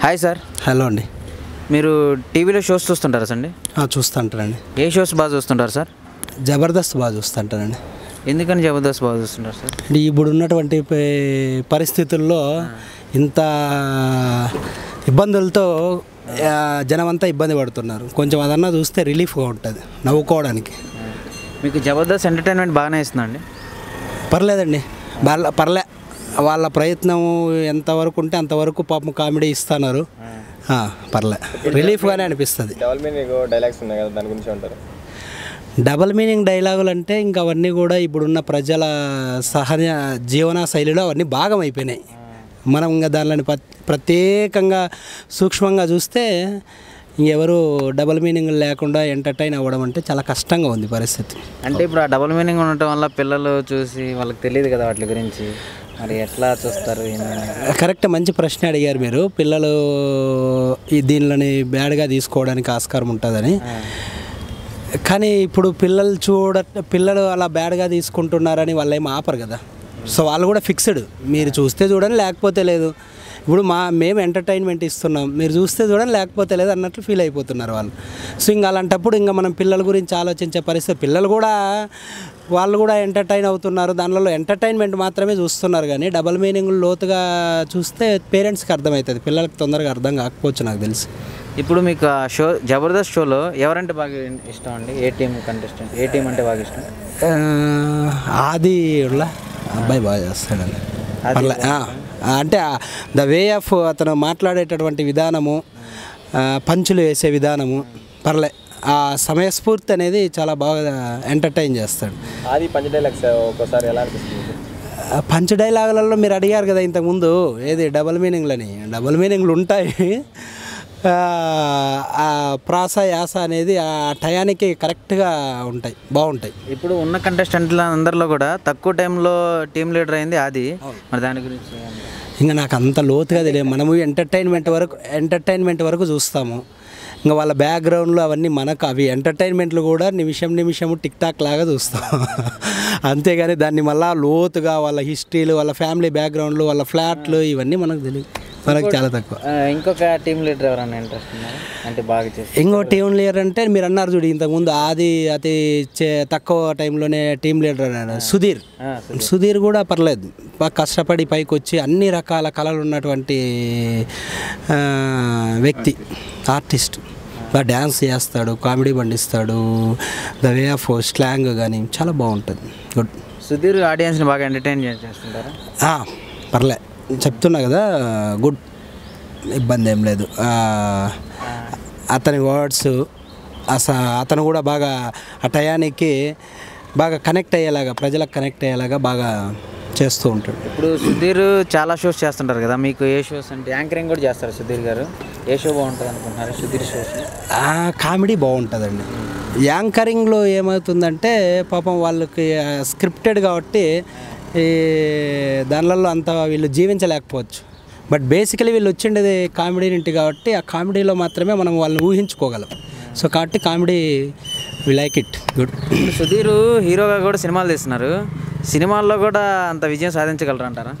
Hi sir hello అండి. మీరు టీవీలో షోస్ చూస్తుంటారా సండి ఆ, చూస్తుంటానండి ఏ షోస్ బాగా చూస్తుంటారు సార్ జబర్దస్త్ బాగా చూస్తుంటానండి ఎందుకని జబర్దస్త్ బాగా చూస్తుంటారు సార్ అంటే ఇప్పుడు ఉన్నటువంటి పరిస్థితుల్లో ఇంత ఇబ్బందులతో జనమంతా ఇబ్బంది పడుతున్నారు. కొంచెం అదన్నా చూస్తే రిలీఫ్గా ఉంటుంది నవ్వుకోవడానికి. మీకు జబర్దస్త్ ఎంటర్టైన్మెంట్ బాగానే ఇస్తుందండి పర్లేదండి. పర్లే వాళ్ళ ప్రయత్నం ఎంతవరకు ఉంటే అంతవరకు పాపం కామెడీ ఇస్తున్నారు. ఆ, పర్లే. రిలీఫ్గానే అనిపిస్తుంది. డబల్ మీనింగ్ డైలాగ్స్ ఉన్నాయి కదా దాని గురించి ఉంటారు డబల్ మీనింగ్ డైలాగులు అంటే ఇంకా అవన్నీ కూడా ఇప్పుడున్న ప్రజల సహజ జీవన శైలిలో అవన్నీ భాగం అయిపోయినాయి. మనం ఇంకా దానిని ప్రత్యేకంగా సూక్ష్మంగా చూస్తే ఇంకెవరు డబల్ మీనింగ్ లేకుండా ఎంటర్టైన్ అవ్వడం అంటే చాలా కష్టంగా ఉంది పరిస్థితి. అంటే ఇప్పుడు ఆ డబుల్ మీనింగ్ ఉండటం వల్ల పిల్లలు చూసి వాళ్ళకి తెలియదు కదా వాటి గురించి. మరి ఎట్లా చూస్తారు కరెక్ట్ మంచి ప్రశ్న అడిగారు మీరు. పిల్లలు ఈ దీనిని బ్యాడ్గా తీసుకోవడానికి ఆస్కారం ఉంటుందని. కానీ ఇప్పుడు పిల్లలు చూడ పిల్లలు అలా బ్యాడ్గా తీసుకుంటున్నారని వాళ్ళు ఏం ఆపరు కదా. సో వాళ్ళు కూడా ఫిక్స్డ్. మీరు చూస్తే చూడండి లేకపోతే లేదు. ఇప్పుడు మా మేము ఎంటర్టైన్మెంట్ ఇస్తున్నాం. మీరు చూస్తే చూడండి లేకపోతే లేదు అన్నట్లు ఫీల్ అయిపోతున్నారు వాళ్ళు. సో ఇంకా అలాంటప్పుడు ఇంకా మనం పిల్లల గురించి ఆలోచించే పరిస్థితి పిల్లలు కూడా వాళ్ళు కూడా ఎంటర్టైన్ అవుతున్నారు. దానిలో ఎంటర్టైన్మెంట్ మాత్రమే చూస్తున్నారు కానీ డబల్ మీనింగ్ లోతుగా చూస్తే పేరెంట్స్కి అర్థమవుతుంది పిల్లలకి తొందరగా అర్థం కాకపోవచ్చు నాకు తెలిసి. ఇప్పుడు మీకు ఆ షో జబర్దస్త్ షోలో ఎవరంటే బాగా ఇష్టం అండి? ఏ టీం కంటెస్టెంట్ ఏ టీం అంటే బాగా ఇష్టం? ఆది అబ్బాయి బాగా చేస్తాడండి. అంటే ద వే ఆఫ్ అతను మాట్లాడేటటువంటి విధానము పంచులు వేసే విధానము పర్లే. ఆ సమయస్ఫూర్తి అనేది చాలా బాగా ఎంటర్టైన్ చేస్తాడు. అది పంచ డైలాగ్స్ ఒక్కోసారి ఎలా అనిపిస్తుంది? పంచ్ డైలాగులలో మీరు అడిగారు కదా ఇంతకుముందు ఏది డబల్ మీనింగ్లని? డబల్ మీనింగ్లు ఉంటాయి. ప్రాస యాస అనేది ఆ టయానికి కరెక్ట్గా ఉంటాయి బాగుంటాయి. ఇప్పుడు ఉన్న కంటెస్టెంట్ల అందరిలో కూడా తక్కువ టైంలో టీం లీడర్ అయింది అది మరి దాని గురించి? ఇంకా నాకు అంత లోతుగా తెలియదు. మనము ఎంటర్టైన్మెంట్ వరకు ఎంటర్టైన్మెంట్ వరకు చూస్తాము. ఇంకా వాళ్ళ బ్యాక్గ్రౌండ్లో అవన్నీ మనకు అవి ఎంటర్టైన్మెంట్లు కూడా నిమిషం నిమిషము టిక్ టాక్ లాగా చూస్తాం. అంతేగాని దాన్ని మళ్ళా లోతుగా వాళ్ళ హిస్టరీలు వాళ్ళ ఫ్యామిలీ బ్యాక్గ్రౌండ్లు వాళ్ళ ఫ్లాట్లు ఇవన్నీ మనకు తెలియదు. మనకు చాలా తక్కువ. ఇంకొక టీం లీడర్ ఎవరైనా ఇంట్రెస్ట్ అంటే బాగా ఇంకో టీం లీడర్ అంటే మీరు అన్నారు చూడు ఇంతకుముందు ఆది అతి తక్కువ టైంలోనే టీం లీడర్ అన్నాడు. సుధీర్. సుధీర్. కూడా పర్లేదు. బాగా కష్టపడి పైకి వచ్చి అన్ని రకాల కళలు ఉన్నటువంటి వ్యక్తి. ఆర్టిస్ట్. బాగా డ్యాన్స్ చేస్తాడు కామెడీ పండిస్తాడు ద వే ఆఫ్ స్లాంగ్ కానీ చాలా బాగుంటుంది. గుడ్. సుధీర్ ఆడియన్స్ని బాగా ఎంటర్టైన్ చేస్తుంటారా? పర్లే. చెప్తున్నా కదా గుడ్. ఇబ్బంది ఏం లేదు. అతని వర్డ్స్ అస అతను కూడా బాగా ఆ టయానికి బాగా కనెక్ట్ అయ్యేలాగా ప్రజలకు కనెక్ట్ అయ్యేలాగా బాగా చేస్తూ ఉంటాడు. ఇప్పుడు సుధీర్ చాలా షోస్ చేస్తుంటారు కదా మీకు ఏ షోస్ అంటే యాంకరింగ్ కూడా చేస్తారు సుధీర్ గారు? ఏ షో బాగుంటుంది అనుకుంటున్నారు? సుధీర్ ఆ కామెడీ బాగుంటుందండి. యాంకరింగ్లో ఏమవుతుందంటే పాపం వాళ్ళకి స్క్రిప్టెడ్ కాబట్టి ఈ దానిలలో అంత వీళ్ళు జీవించలేకపోవచ్చు. బట్ బేసికలీ వీళ్ళు వచ్చిండేది కామెడీ నుండి కాబట్టి ఆ కామెడీలో మాత్రమే మనం వాళ్ళని ఊహించుకోగలం. సో కాబట్టి comedy we like it good Sudheer హీరోగా కూడా సినిమాలు తీస్తున్నారు. సినిమాల్లో కూడా అంత విజయం సాధించగలరు అంటారా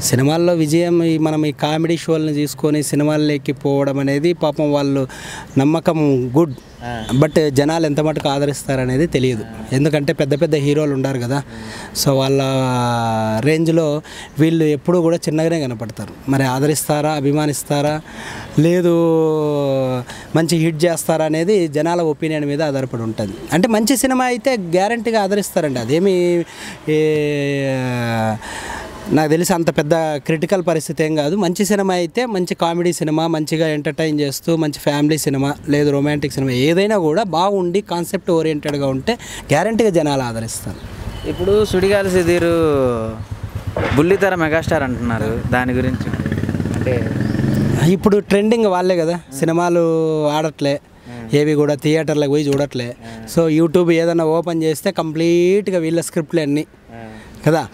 సినిమాల్లో విజయం ఈ మనం ఈ కామెడీ షోలను తీసుకొని సినిమాల్లోకి పోవడం అనేది పాపం వాళ్ళు నమ్మకం గుడ్. బట్ జనాలు ఎంత మటుకు ఆదరిస్తారనేది తెలియదు. ఎందుకంటే పెద్ద పెద్ద హీరోలు ఉన్నారు కదా. సో వాళ్ళ రేంజ్లో వీళ్ళు ఎప్పుడూ కూడా చిన్నగానే కనపడతారు. మరి ఆదరిస్తారా అభిమానిస్తారా లేదు మంచి హిట్ చేస్తారా అనేది జనాల ఒపీనియన్ మీద ఆధారపడి ఉంటుంది. అంటే మంచి సినిమా అయితే గ్యారంటీగా ఆదరిస్తారండి. అదేమి నాకు తెలిసి అంత పెద్ద క్రిటికల్ పరిస్థితి ఏం కాదు. మంచి సినిమా అయితే మంచి కామెడీ సినిమా మంచిగా ఎంటర్టైన్ చేస్తూ మంచి ఫ్యామిలీ సినిమా లేదు రొమాంటిక్ సినిమా ఏదైనా కూడా బాగుండి కాన్సెప్ట్ ఓరియంటెడ్గా ఉంటే గ్యారంటీగా జనాలు ఆదరిస్తారు. ఇప్పుడు సుడిగాలి సుధీర్ బుల్లితెర మెగాస్టార్ అంటున్నారు. దాని గురించి అంటే ఇప్పుడు ట్రెండింగ్ వాళ్ళే కదా. సినిమాలు ఆడట్లే. ఏవి కూడా థియేటర్లకు పోయి చూడట్లే. సో యూట్యూబ్ ఏదైనా ఓపెన్ చేస్తే కంప్లీట్గా వీళ్ళ స్క్రిప్ట్లే అన్నీ. కదా?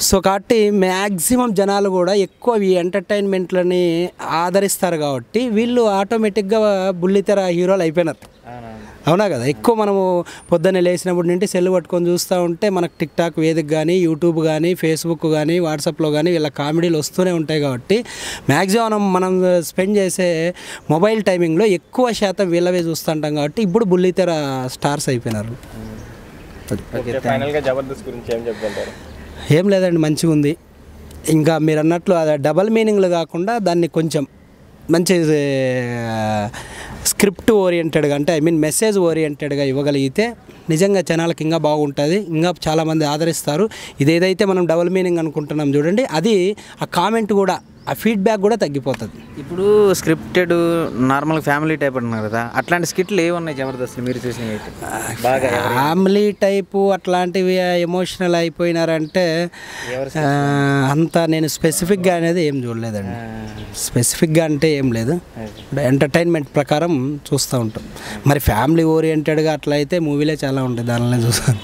సో కాబట్టి మ్యాక్సిమం జనాలు కూడా ఎక్కువ ఈ ఎంటర్టైన్మెంట్లని ఆదరిస్తారు కాబట్టి వీళ్ళు ఆటోమేటిక్గా బుల్లితెర హీరోలు అయిపోయినారు. అవునా కదా? ఎక్కువ మనము పొద్దున్నే లేచినప్పుడు నుండి సెల్ పట్టుకొని చూస్తూ ఉంటే మనకు టిక్ టాక్ వేదిక కానీ యూట్యూబ్ కానీ ఫేస్బుక్ కానీ వాట్సాప్లో కానీ వీళ్ళ కామెడీలు వస్తూనే ఉంటాయి కాబట్టి మ్యాక్సిమం మనం స్పెండ్ చేసే మొబైల్ టైమింగ్లో ఎక్కువ శాతం వీళ్ళవే చూస్తుంటాం కాబట్టి ఇప్పుడు బుల్లితెర స్టార్స్ అయిపోయినారు. ఫైనల్గా జబర్దస్త్ గురించి ఏం చెప్తుంటారు? ఏం లేదండి మంచిగా ఉంది. ఇంకా మీరు అన్నట్లు అది డబల్ మీనింగ్లు కాకుండా దాన్ని కొంచెం మంచి స్క్రిప్ట్ ఓరియంటెడ్గా అంటే ఐ మీన్ మెసేజ్ ఓరియంటెడ్గా ఇవ్వగలిగితే నిజంగా జనాలకు ఇంకా బాగుంటుంది. ఇంకా చాలామంది ఆదరిస్తారు. ఇదేదైతే మనం డబల్ మీనింగ్ అనుకుంటున్నాం చూడండి అది ఆ కామెంట్ కూడా ఆ ఫీడ్బ్యాక్ కూడా తగ్గిపోతుంది. ఇప్పుడు స్క్రిప్టెడ్ నార్మల్ ఫ్యామిలీ టైప్ అంటున్నారు కదా అట్లాంటి స్కిట్లు ఏమి ఉన్నాయి జబర్దస్త్ మీరు చూసినవి అయితే బాగా ఫ్యామిలీ టైపు అట్లాంటివి ఎమోషనల్ అయిపోయినారంటే అంత నేను స్పెసిఫిక్గా అనేది ఏం చూడలేదండి. స్పెసిఫిక్గా అంటే ఏం లేదు. ఎంటర్టైన్మెంట్ ప్రకారం చూస్తూ ఉంటాం. మరి ఫ్యామిలీ ఓరియంటెడ్గా అట్లా అయితే మూవీలే చాలా ఉంటాయి దానిలో చూస్తాను.